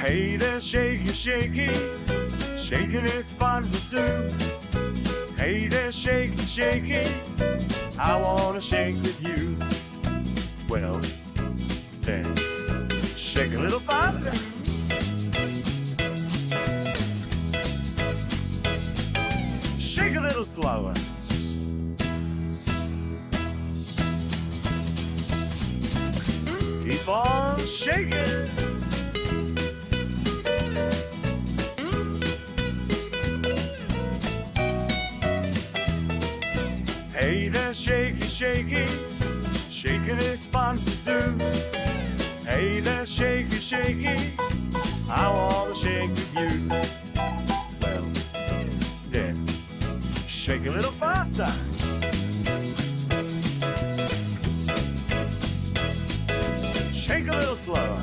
Hey there, shaky, shaky, shaking it's fun to do. Hey there, shaky, shaky, I wanna shake with you. Well, then, shake a little faster. Shake a little slower. Keep on shaking. Hey there, shaky, shaky, shaking is fun to do. Hey there, shaky, shaky, I wanna shake with you. Well, then, shake a little faster. Shake a little slower.